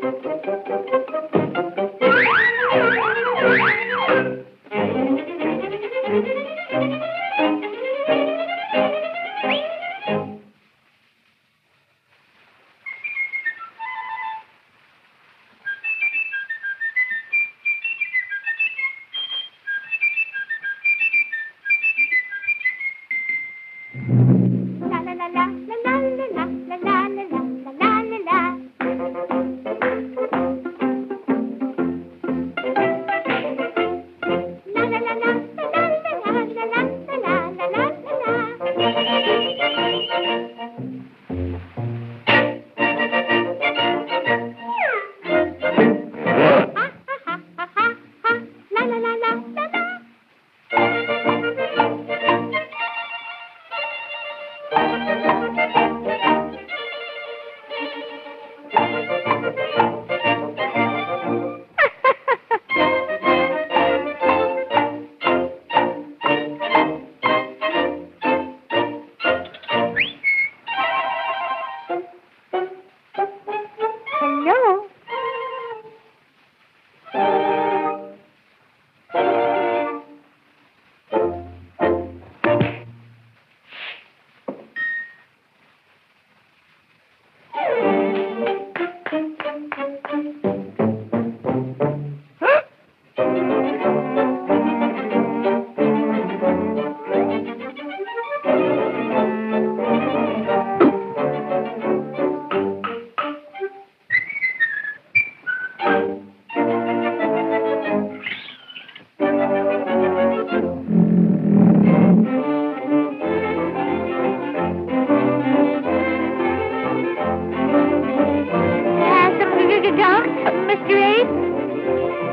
Thank you. Mr. A.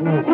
Ooh.